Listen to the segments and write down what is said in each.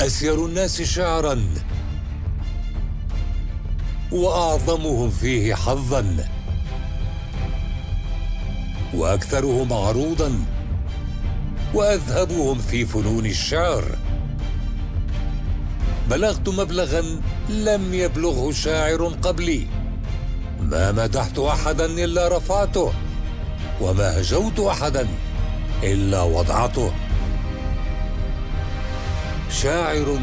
أسير الناس شعرا وأعظمهم فيه حظا وأكثرهم عروضا وأذهبهم في فنون الشعر. بلغت مبلغا لم يبلغه شاعر قبلي. ما مدحت احدا إلا رفعته وما هجوت احدا إلا وضعته. شاعر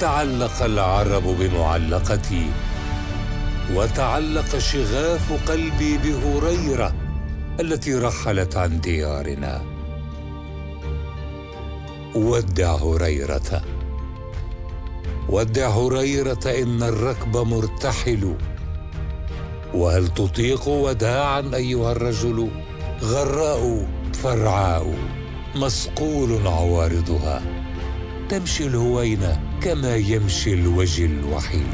تعلق العرب بمعلقتي وتعلق شغاف قلبي بهريرة التي رحلت عن ديارنا. ودع هريرة ودع هريرة إن الركب مرتحل. وهل تطيق وداعا أيها الرجل غراء فرعاء؟ مصقول عوارضها. تمشي الهوينه كما يمشي الوجه الوحيل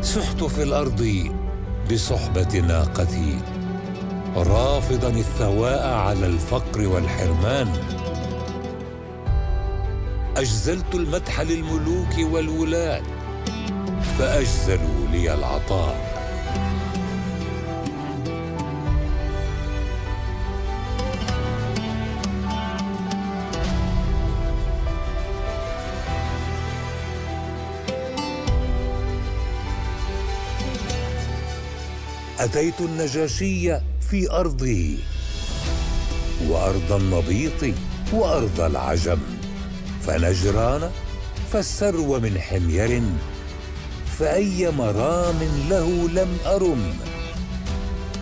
سحت في الأرض بصحبة ناقتي رافضا الثواء على الفقر والحرمان. أجزلت المدح للملوك والولاة فأجزلوا لي العطاء. أتيت النجاشي في ارضه وأرض النبيط وأرض العجم فنجران فالسرو من حمير فأي مرام له لم أرم.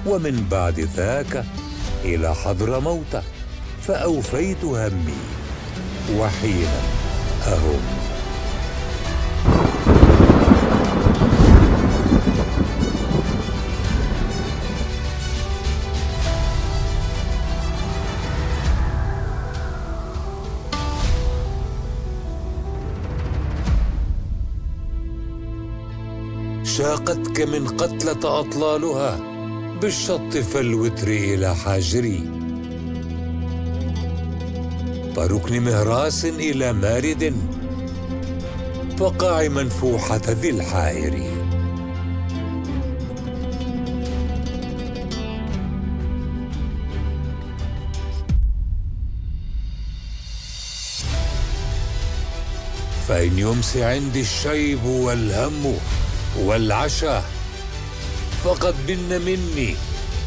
ومن بعد ذاك إلى حضر موت فأوفيت همي وحينا أهم. شاقتك من قتلة أطلالها بالشط فالوتر إلى حاجري. فركن مهراس إلى مارد فقاع منفوحة ذي الحائر. فإن يمس عندي الشيب والهم والعشاء فقد بن مني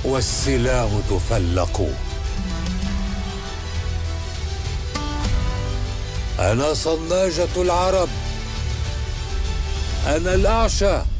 والسلام تفلق. أنا صناجة العرب. أنا الأعشى.